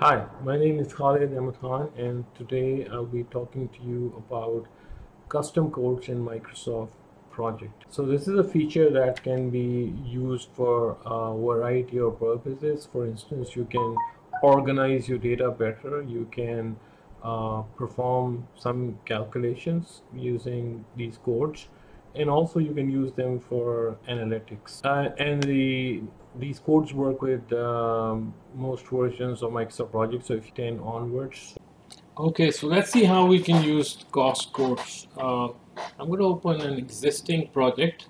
Hi, my name is Khalid Ahmad Khan, and today I'll be talking to you about custom codes in Microsoft Project. So this is a feature that can be used for a variety of purposes. For instance, you can organize your data better. You can uh, perform some calculations using these codes and also you can use them for analytics. Uh, and the these codes work with um, most versions of Microsoft Project so if you 10 onwards. Okay so let's see how we can use cost codes. Uh, I'm going to open an existing project.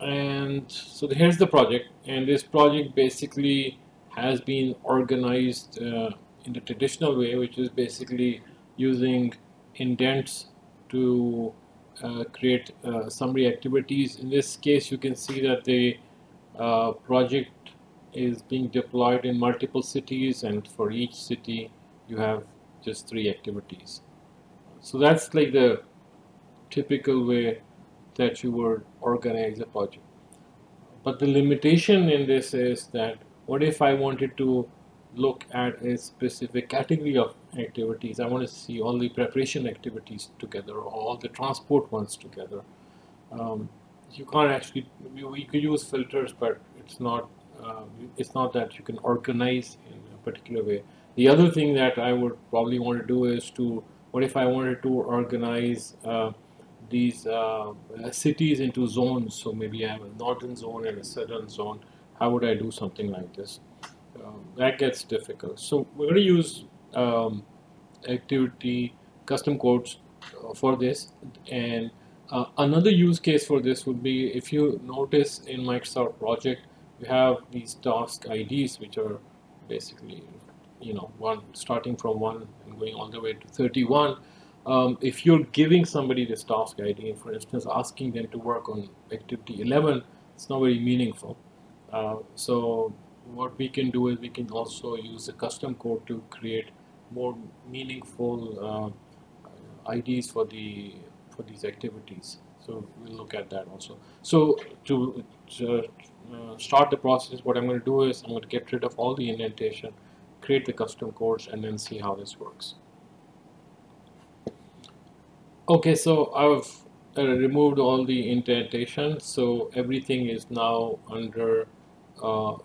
And so here's the project and this project basically has been organized uh, in the traditional way which is basically using indents to uh, create uh, summary activities. In this case, you can see that the uh, project is being deployed in multiple cities and for each city you have just three activities. So that's like the typical way that you would organize a project. But the limitation in this is that what if I wanted to look at a specific category of activities. I want to see all the preparation activities together, or all the transport ones together. Um, you can't actually, you, you could use filters, but it's not, uh, it's not that you can organize in a particular way. The other thing that I would probably want to do is to, what if I wanted to organize uh, these uh, cities into zones? So maybe I have a northern zone and a southern zone. How would I do something like this? Um, that gets difficult. So we're going to use um, activity custom codes uh, for this. And uh, another use case for this would be if you notice in Microsoft project we have these task IDs which are basically you know one starting from one and going all the way to 31 um, if you're giving somebody this task ID for instance asking them to work on activity 11 it's not very meaningful. Uh, so what we can do is we can also use a custom code to create more meaningful uh, IDs for the for these activities. So we'll look at that also. So to, to uh, start the process, what I'm going to do is I'm going to get rid of all the indentation, create the custom codes, and then see how this works. Okay, so I've uh, removed all the indentation, so everything is now under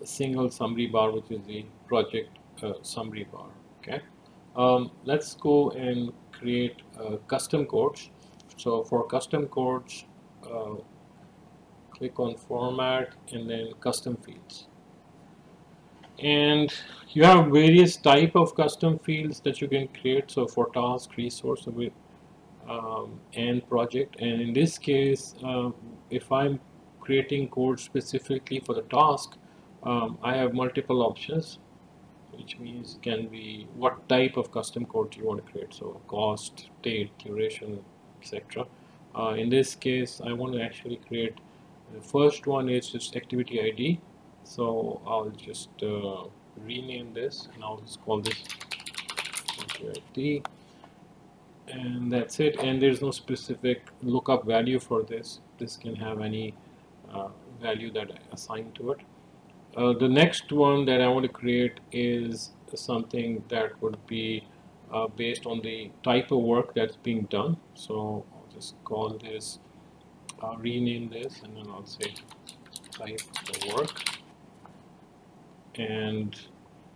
single summary bar which is the project uh, summary bar okay? Um, let's go and create custom codes. So for custom codes uh, click on format and then custom fields. And you have various type of custom fields that you can create. So for task resource um, and project. And in this case uh, if I'm creating code specifically for the task um, I have multiple options which means can be what type of custom code you want to create. So cost date duration etc uh, in this case I want to actually create the first one is just activity ID so I'll just uh, rename this and I'll just call this ID and that's it. And there's no specific lookup value for this. This can have any uh, value that I assign to it uh, the next one that I want to create is something that would be uh, based on the type of work that's being done. So I'll just call this, uh, rename this, and then I'll say type of work. And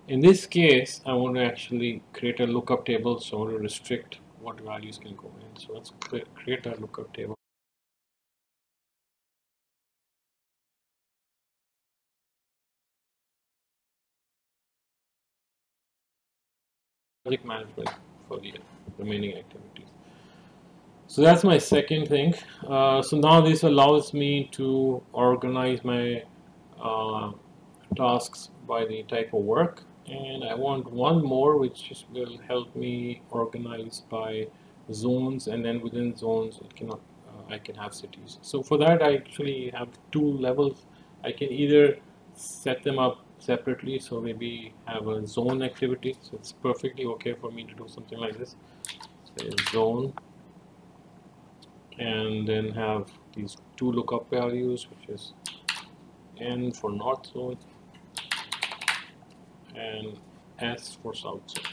in this case, I want to actually create a lookup table, so I want to restrict what values can go in. So let's create a lookup table. Project management for the remaining activities. So that's my second thing. Uh, so now this allows me to organize my uh, tasks by the type of work and I want one more which will help me organize by zones and then within zones it cannot uh, I can have cities. So for that I actually have two levels. I can either set them up separately so maybe have a zone activity. So it's perfectly okay for me to do something like this. Say zone. And then have these two lookup values which is N for north zone and S for south zone.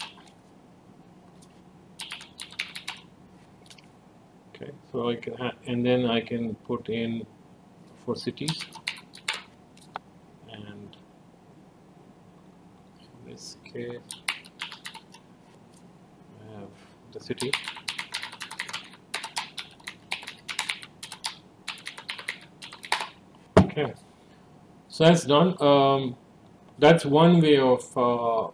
Okay, so I can and then I can put in for cities and have the city. Okay. So that's done. Um, that's one way of uh, uh,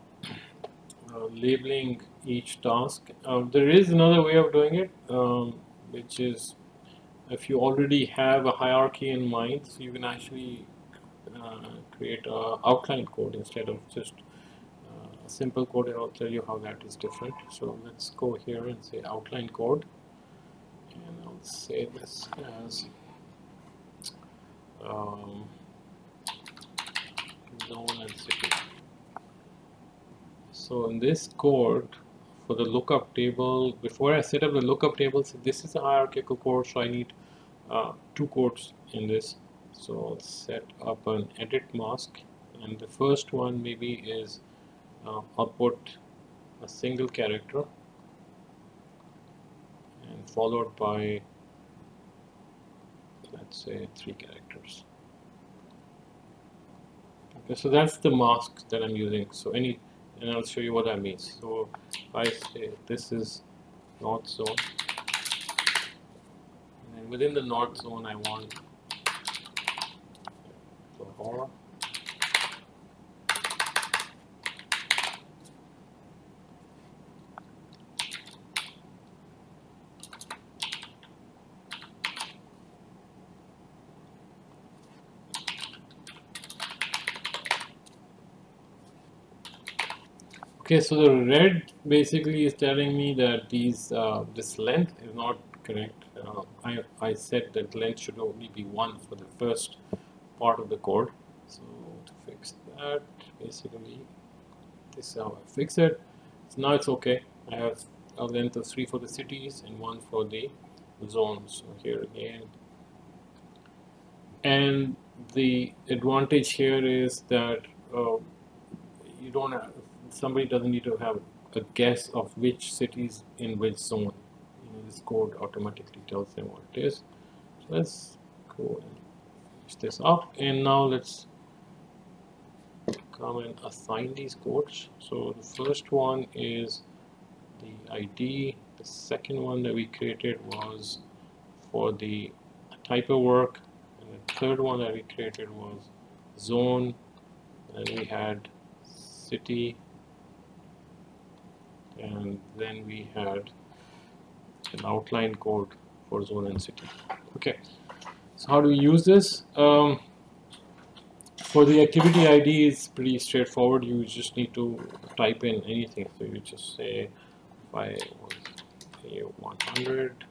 labeling each task. Uh, there is another way of doing it um, which is if you already have a hierarchy in mind, so you can actually uh, create a outline code instead of just simple code and I'll tell you how that is different. So let's go here and say outline code and I'll say this as um, zone and city. So in this code for the lookup table, before I set up the lookup table, so this is a hierarchical code, so I need uh, two codes in this. So I'll set up an edit mask, and the first one maybe is uh, I'll put a single character and followed by let's say three characters. Okay, so that's the mask that I'm using. So any and I'll show you what I mean So I say this is north zone and within the north zone I want Lahore Okay, so the red basically is telling me that these uh, this length is not correct. Uh, I, I said that length should only be 1 for the first part of the code. So to fix that, basically this is how I fix it. So now it's okay. I have a length of 3 for the cities and 1 for the zones. So here again. And the advantage here is that uh, you don't have somebody doesn't need to have a guess of which cities in which zone. You know, this code automatically tells them what it is. So let's go and finish this up. And now let's come and assign these codes. So the first one is the ID. The second one that we created was for the type of work. And the third one that we created was zone. And we had city and then we had an outline code for zone and city. Okay. So how do we use this? Um, for the activity ID is pretty straightforward. You just need to type in anything. So you just say if I was a 100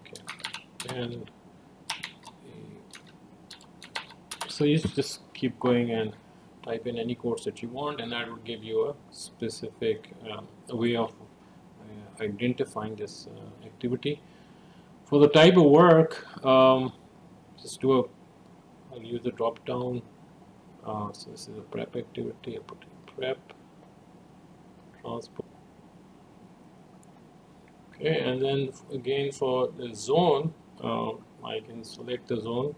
okay. And so you just keep going and type in any course that you want and that will give you a specific um, way of uh, identifying this uh, activity. For the type of work, um, just do a, I'll use the drop down. Uh, so this is a prep activity, I put in prep, transport. Okay, and then again for the zone, uh, I can select the zone.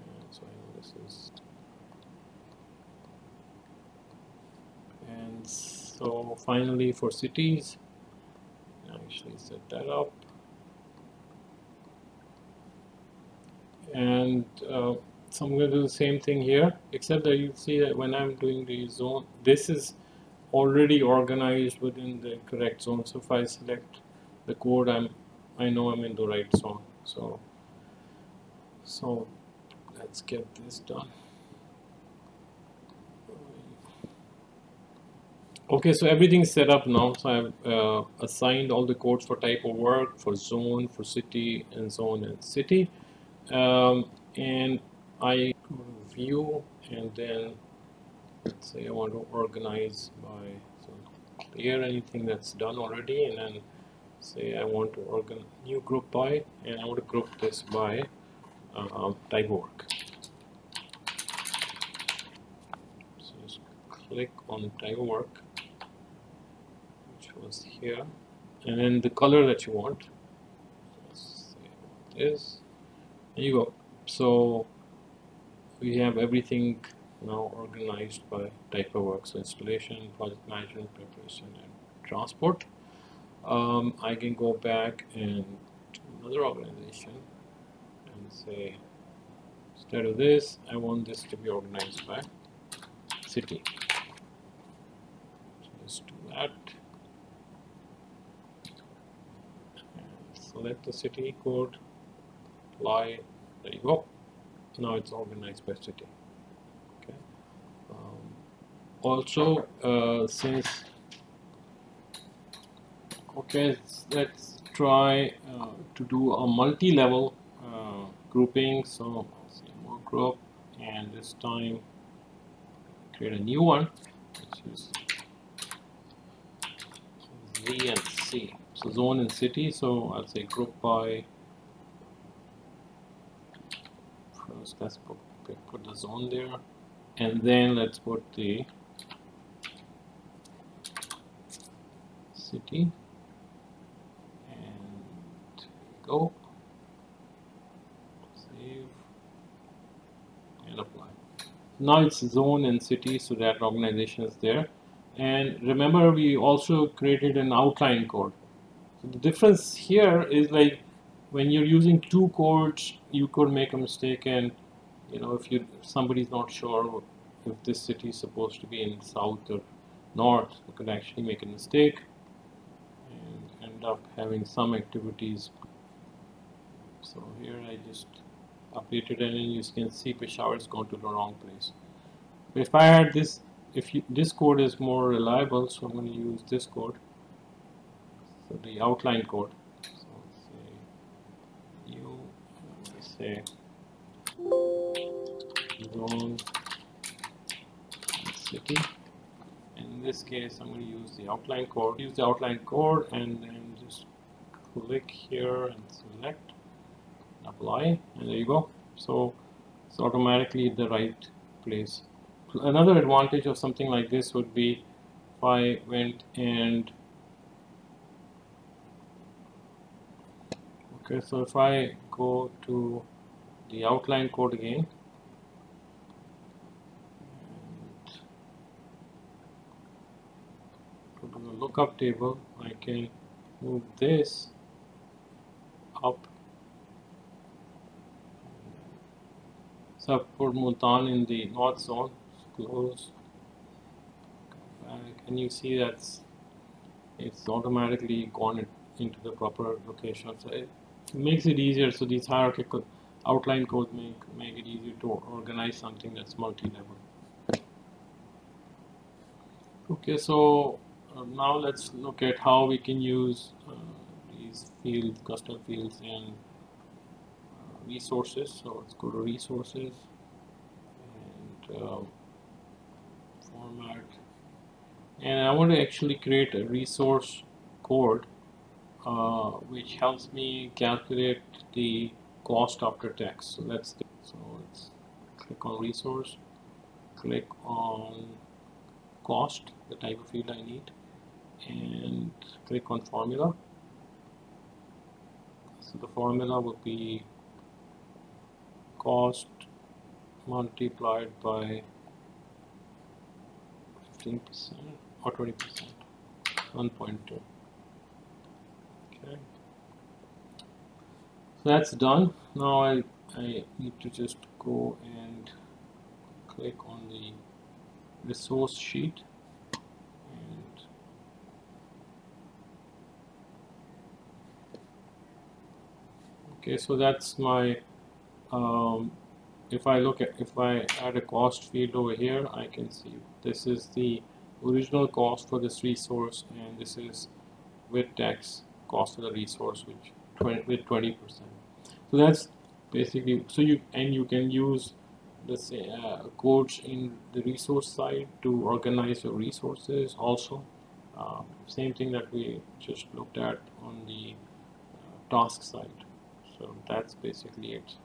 Uh, so this is and so finally for cities actually set that up. And uh, so I'm going to do the same thing here except that you see that when I'm doing the zone this is already organized within the correct zone. So if I select the code I'm I know I'm in the right zone. So so let's get this done Okay, so everything's set up now. So I've uh, assigned all the codes for type of work, for zone, for city, and zone and city. Um, and I view, and then let's say I want to organize by so clear anything that's done already, and then say I want to organ new group by, and I want to group this by uh, type of work. So just click on type of work, was here, and then the color that you want. This. There you go. So we have everything now organized by type of work. So installation, project management, preparation, and transport. Um, I can go back and another organization and say instead of this I want this to be organized by city so let's do that select the city code apply there you go. Now it's organized by city. Okay. Um, also uh, since okay let's try uh, to do a multi-level uh, grouping. So more group and this time create a new one which is Z and C so zone and city so I'll say group by first let's put, put the zone there. And then let's put the city. And go. Save. And apply. Now it's zone and city so that organization is there. And remember we also created an outline code so the difference here is like when you're using two codes you could make a mistake and you know if you somebody's not sure if this city is supposed to be in south or north you could actually make a mistake and end up having some activities. So here I just updated and you can see Peshawar has gone to the wrong place. But if I had this if you, this code is more reliable so I'm going to use this code so the outline code. So say you say zone city. In this case I'm going to use the outline code. Use the outline code and then just click here and select apply and there you go. So it's automatically the right place. Another advantage of something like this would be if I went and okay so if I go to the outline code again go to the lookup table I can move this up except for Multan in the north zone. Close. Uh, and you see that it's automatically gone into the proper location. So it makes it easier. So these hierarchical outline codes make make it easier to organize something that's multi-level. Okay, so uh, now let's look at how we can use uh, these fields, custom fields, and resources so let's go to resources and um, format and I want to actually create a resource code uh, which helps me calculate the cost after tax. So the, so let's click on resource click on cost the type of field I need and click on formula. So the formula would be cost multiplied by 15% or 20% 1.2 okay so that's done. Now I, I need to just go and click on the resource sheet okay so that's my um, if I look at if I add a cost field over here I can see this is the original cost for this resource and this is with tax cost of the resource which 20, with 20 percent. So that's basically so you and you can use this uh, codes in the resource side to organize your resources also. Um, same thing that we just looked at on the uh, task side. So that's basically it